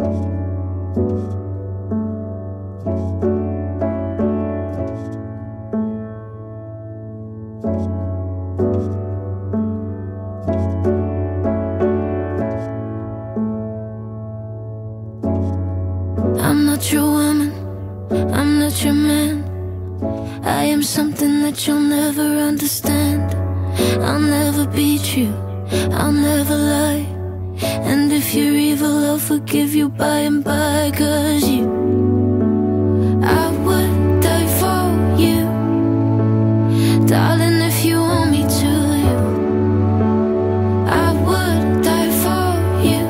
I'm not your woman, I'm not your man. I am something that you'll never understand. I'll never beat you, I'll never lie. If you're evil, I'll forgive you by and by. Cause you, I would die for you. Darling, if you want me to, you. I would die for you.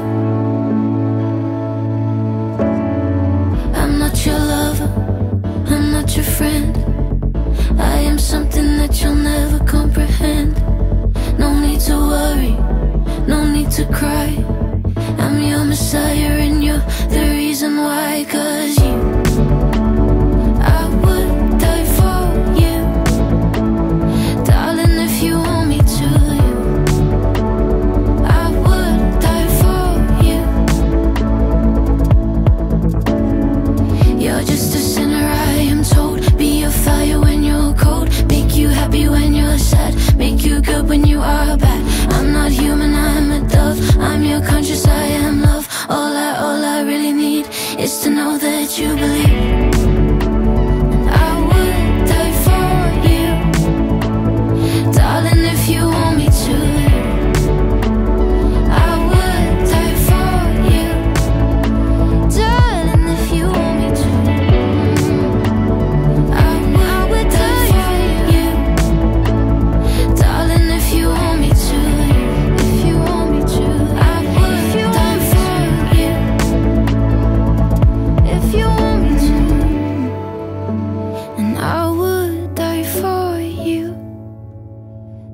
I'm not your lover, I'm not your friend. I am something that you'll never comprehend. No need to worry, no need to cry. Messiah and you're the reason why. Cause you, to know that you believe.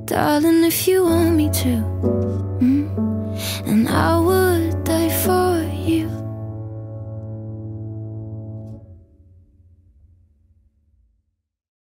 Darling, if you want me to. Mm,